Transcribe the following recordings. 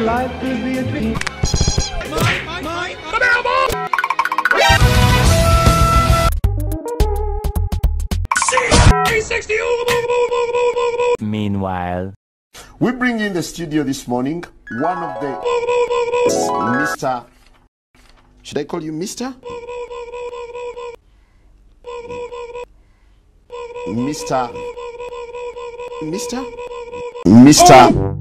Life be a dream. Meanwhile. We bring in the studio this morning one of the Mr. Should I call you Mr? Mr. Mr. Mr.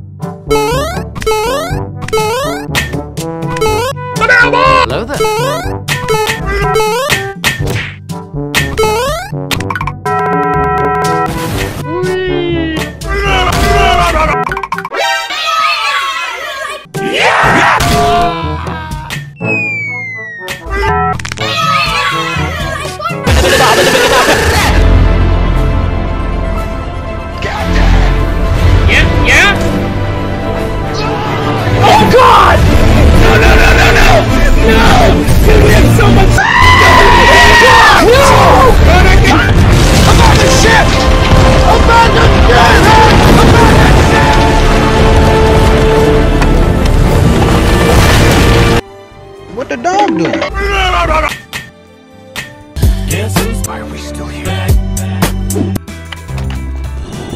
What the dog doing?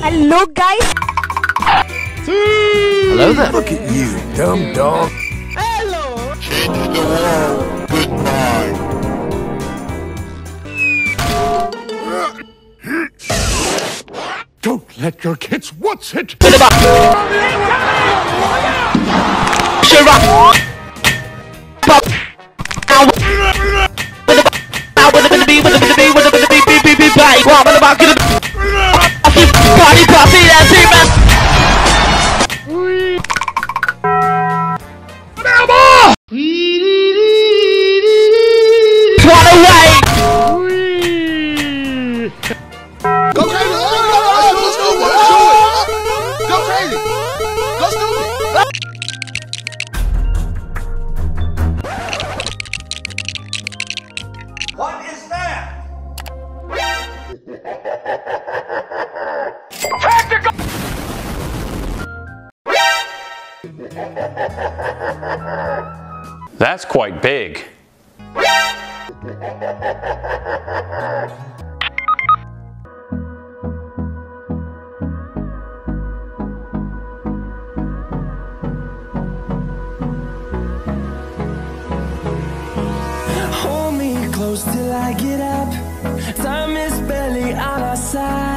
Hello guys. Hello there. Look at you, dumb dog. Hello. Don't let your kids what's it? Party puppy, that's it, man. That's quite big. Hold me close till I get up. Time is barely on our side.